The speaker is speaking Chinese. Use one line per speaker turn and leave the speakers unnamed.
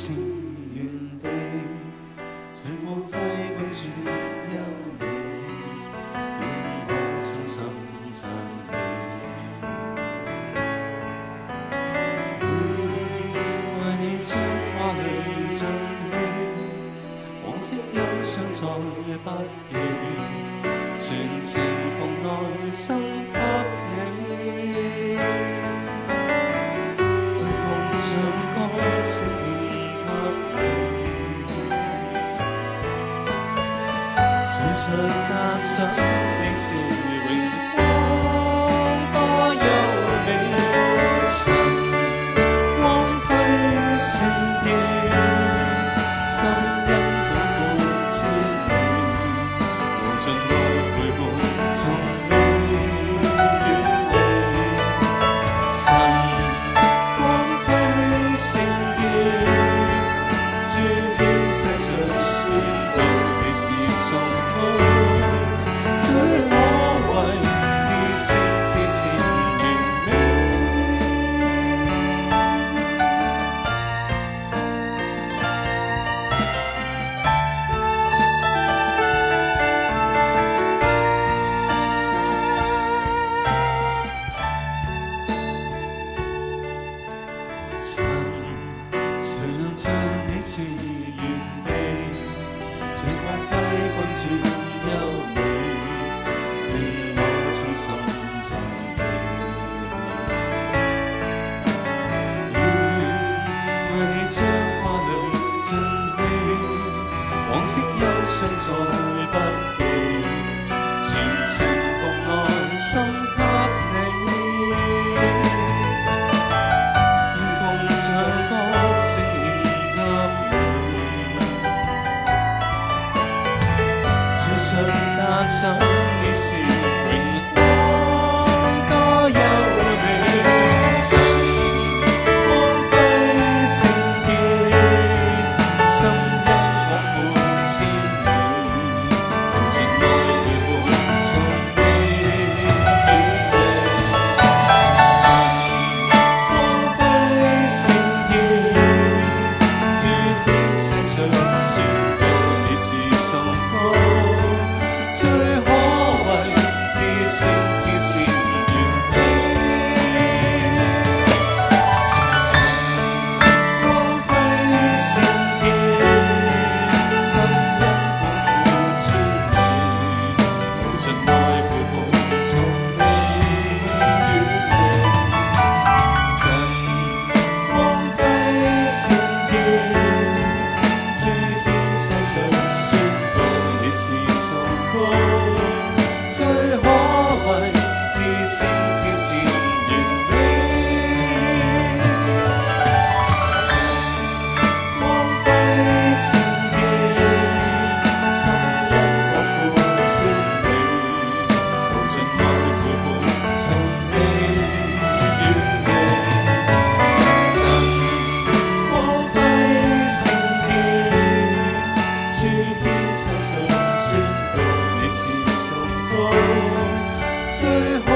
心愿地，随我挥不去忧悲，愿我衷心赞美。为你将话里尽气，往昔忧伤再不记，全情同内心给你。谁插上的是荣光，多有美色光辉盛宴。是完美，情话挥棍转优美，你我衷。爱你将挂泪尽弃，往昔忧伤再不记。disse. 最后。